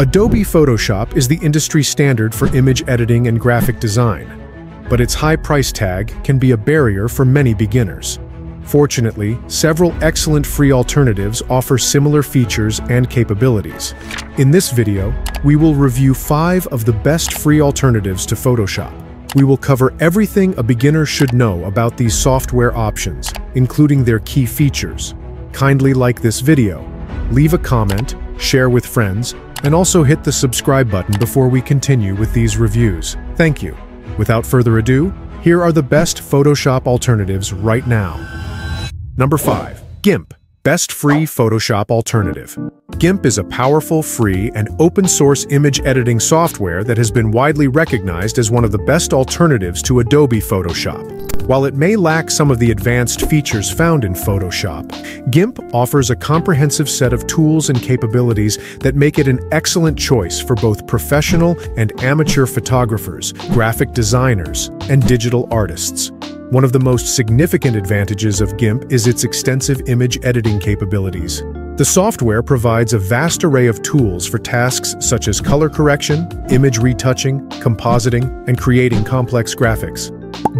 Adobe Photoshop is the industry standard for image editing and graphic design, but its high price tag can be a barrier for many beginners. Fortunately, several excellent free alternatives offer similar features and capabilities. In this video, we will review five of the best free alternatives to Photoshop. We will cover everything a beginner should know about these software options, including their key features. Kindly like this video, leave a comment, share with friends, and also hit the subscribe button before we continue with these reviews. Thank you. Without further ado, here are the best Photoshop alternatives right now. Number 5. GIMP. Best Free Photoshop Alternative. GIMP is a powerful, free, and open-source image editing software that has been widely recognized as one of the best alternatives to Adobe Photoshop. While it may lack some of the advanced features found in Photoshop, GIMP offers a comprehensive set of tools and capabilities that make it an excellent choice for both professional and amateur photographers, graphic designers, and digital artists. One of the most significant advantages of GIMP is its extensive image editing capabilities. The software provides a vast array of tools for tasks such as color correction, image retouching, compositing, and creating complex graphics.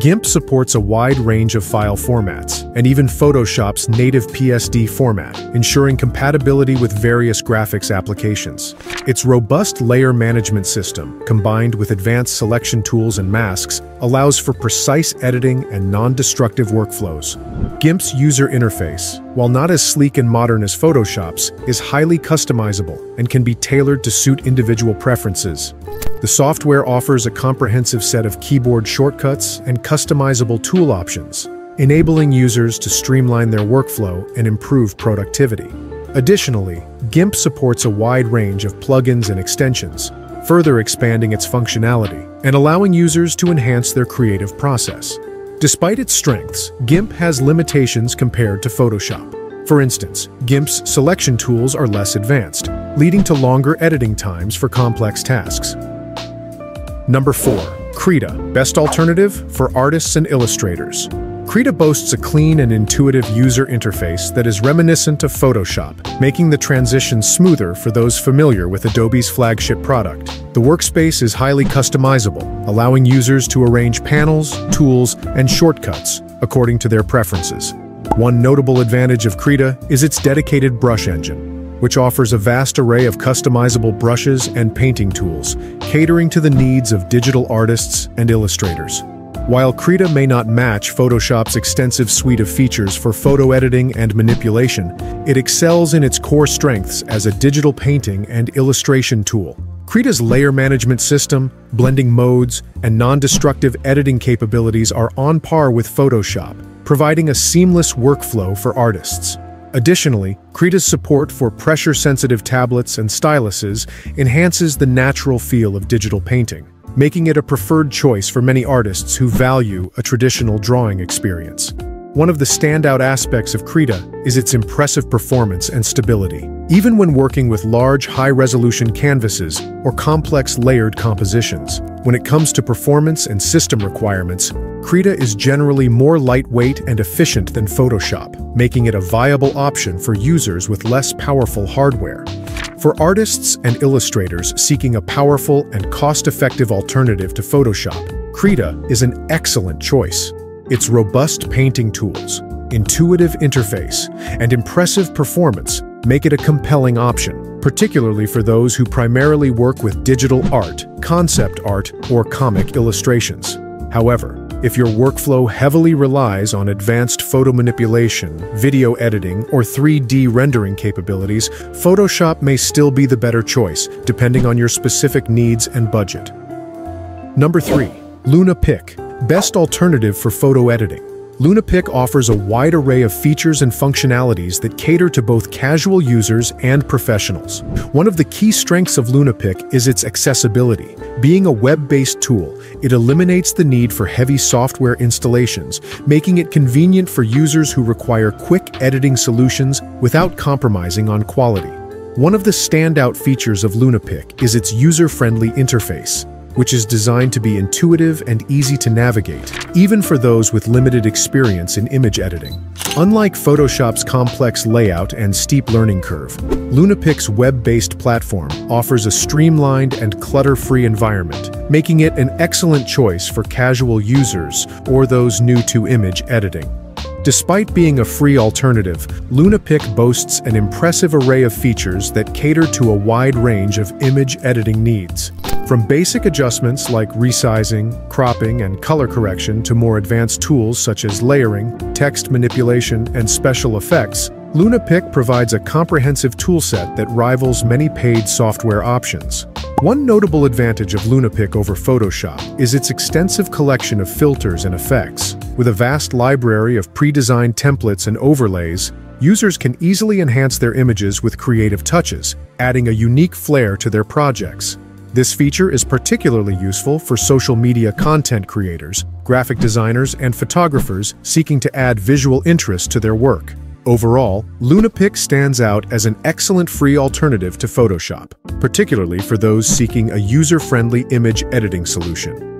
GIMP supports a wide range of file formats, and even Photoshop's native PSD format, ensuring compatibility with various graphics applications. Its robust layer management system, combined with advanced selection tools and masks, allows for precise editing and non-destructive workflows. GIMP's user interface, while not as sleek and modern as Photoshop's, is highly customizable and can be tailored to suit individual preferences. The software offers a comprehensive set of keyboard shortcuts and customizable tool options, enabling users to streamline their workflow and improve productivity. Additionally, GIMP supports a wide range of plugins and extensions, further expanding its functionality and allowing users to enhance their creative process. Despite its strengths, GIMP has limitations compared to Photoshop. For instance, GIMP's selection tools are less advanced, leading to longer editing times for complex tasks. Number 4. Krita, best alternative for artists and illustrators. Krita boasts a clean and intuitive user interface that is reminiscent of Photoshop, making the transition smoother for those familiar with Adobe's flagship product. The workspace is highly customizable, allowing users to arrange panels, tools, and shortcuts according to their preferences. One notable advantage of Krita is its dedicated brush engine, which offers a vast array of customizable brushes and painting tools, catering to the needs of digital artists and illustrators. While Krita may not match Photoshop's extensive suite of features for photo editing and manipulation, it excels in its core strengths as a digital painting and illustration tool. Krita's layer management system, blending modes, and non-destructive editing capabilities are on par with Photoshop, providing a seamless workflow for artists. Additionally, Krita's support for pressure-sensitive tablets and styluses enhances the natural feel of digital painting, making it a preferred choice for many artists who value a traditional drawing experience. One of the standout aspects of Krita is its impressive performance and stability. Even when working with large, high-resolution canvases or complex layered compositions, when it comes to performance and system requirements, Krita is generally more lightweight and efficient than Photoshop, making it a viable option for users with less powerful hardware. For artists and illustrators seeking a powerful and cost-effective alternative to Photoshop, Krita is an excellent choice. Its robust painting tools, intuitive interface, and impressive performance make it a compelling option, particularly for those who primarily work with digital art, concept art, or comic illustrations. However, if your workflow heavily relies on advanced photo manipulation, video editing, or 3D rendering capabilities, Photoshop may still be the better choice, depending on your specific needs and budget. Number 3. LunaPic Best alternative for photo editing. LunaPic offers a wide array of features and functionalities that cater to both casual users and professionals. One of the key strengths of LunaPic is its accessibility. Being a web-based tool, it eliminates the need for heavy software installations, making it convenient for users who require quick editing solutions without compromising on quality. One of the standout features of LunaPic is its user-friendly interface. Which is designed to be intuitive and easy to navigate, even for those with limited experience in image editing. Unlike Photoshop's complex layout and steep learning curve, Lunapic's web-based platform offers a streamlined and clutter-free environment, making it an excellent choice for casual users or those new to image editing. Despite being a free alternative, Lunapic boasts an impressive array of features that cater to a wide range of image editing needs. From basic adjustments like resizing, cropping, and color correction to more advanced tools such as layering, text manipulation, and special effects, Lunapic provides a comprehensive toolset that rivals many paid software options. One notable advantage of Lunapic over Photoshop is its extensive collection of filters and effects. With a vast library of pre-designed templates and overlays, users can easily enhance their images with creative touches, adding a unique flair to their projects. This feature is particularly useful for social media content creators, graphic designers, and photographers seeking to add visual interest to their work. Overall, Lunapic stands out as an excellent free alternative to Photoshop, particularly for those seeking a user-friendly image editing solution.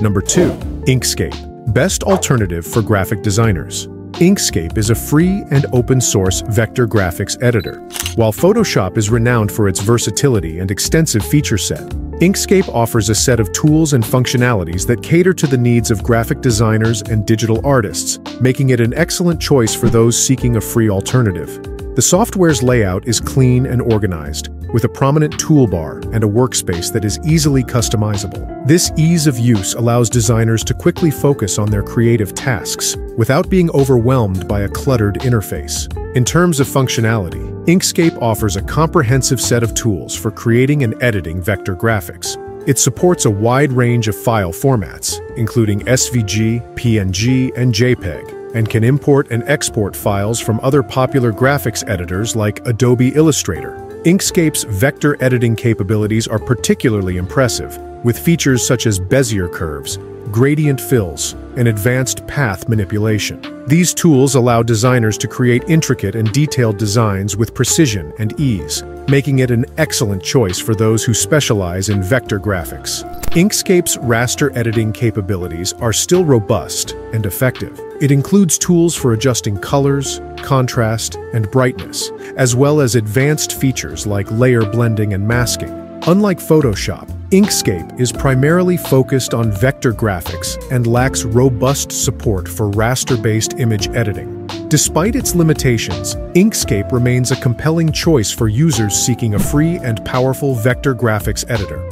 Number 2. Inkscape, best alternative for graphic designers. Inkscape is a free and open-source vector graphics editor. While Photoshop is renowned for its versatility and extensive feature set, Inkscape offers a set of tools and functionalities that cater to the needs of graphic designers and digital artists, making it an excellent choice for those seeking a free alternative. The software's layout is clean and organized, with a prominent toolbar and a workspace that is easily customizable. This ease of use allows designers to quickly focus on their creative tasks without being overwhelmed by a cluttered interface. In terms of functionality, Inkscape offers a comprehensive set of tools for creating and editing vector graphics. It supports a wide range of file formats, including SVG, PNG, and JPEG, and can import and export files from other popular graphics editors like Adobe Illustrator, Inkscape's vector editing capabilities are particularly impressive, with features such as Bezier curves, gradient fills, and advanced path manipulation. These tools allow designers to create intricate and detailed designs with precision and ease, making it an excellent choice for those who specialize in vector graphics. Inkscape's raster editing capabilities are still robust and effective. It includes tools for adjusting colors, contrast, and brightness, as well as advanced features like layer blending and masking. Unlike Photoshop, Inkscape is primarily focused on vector graphics and lacks robust support for raster-based image editing. Despite its limitations, Inkscape remains a compelling choice for users seeking a free and powerful vector graphics editor.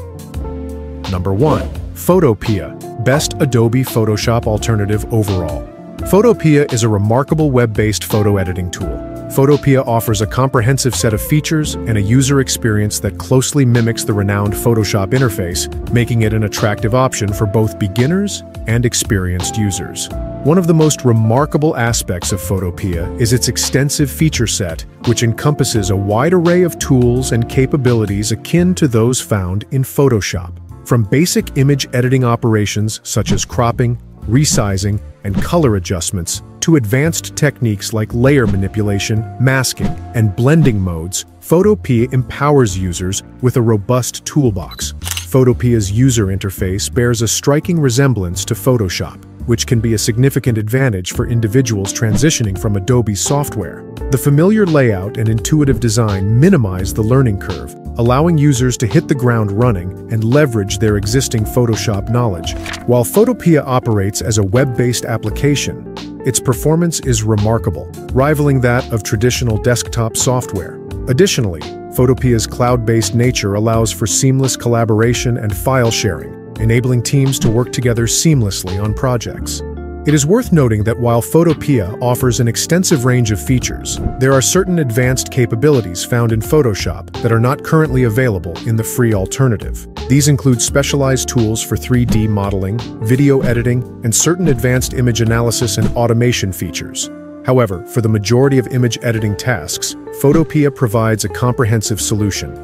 Number 1. Photopea, best Adobe Photoshop alternative overall. Photopea is a remarkable web-based photo editing tool. Photopea offers a comprehensive set of features and a user experience that closely mimics the renowned Photoshop interface, making it an attractive option for both beginners and experienced users. One of the most remarkable aspects of Photopea is its extensive feature set, which encompasses a wide array of tools and capabilities akin to those found in Photoshop. From basic image editing operations such as cropping, resizing, and color adjustments to advanced techniques like layer manipulation, masking, and blending modes, Photopea empowers users with a robust toolbox. Photopea's user interface bears a striking resemblance to Photoshop, which can be a significant advantage for individuals transitioning from Adobe software. The familiar layout and intuitive design minimize the learning curve, allowing users to hit the ground running and leverage their existing Photoshop knowledge. While Photopea operates as a web-based application, its performance is remarkable, rivaling that of traditional desktop software. Additionally, Photopea's cloud-based nature allows for seamless collaboration and file sharing, enabling teams to work together seamlessly on projects. It is worth noting that while Photopea offers an extensive range of features, there are certain advanced capabilities found in Photoshop that are not currently available in the free alternative. These include specialized tools for 3D modeling, video editing, and certain advanced image analysis and automation features. However, for the majority of image editing tasks, Photopea provides a comprehensive solution.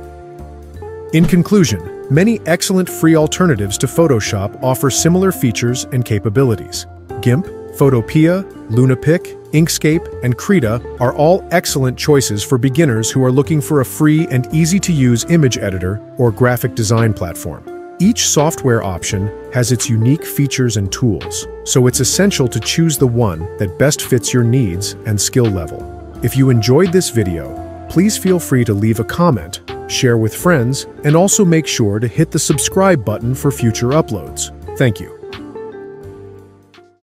In conclusion, many excellent free alternatives to Photoshop offer similar features and capabilities. GIMP, Photopea, Lunapic, Inkscape, and Krita are all excellent choices for beginners who are looking for a free and easy-to-use image editor or graphic design platform. Each software option has its unique features and tools, so it's essential to choose the one that best fits your needs and skill level. If you enjoyed this video, please feel free to leave a comment, share with friends, and also make sure to hit the subscribe button for future uploads. Thank you.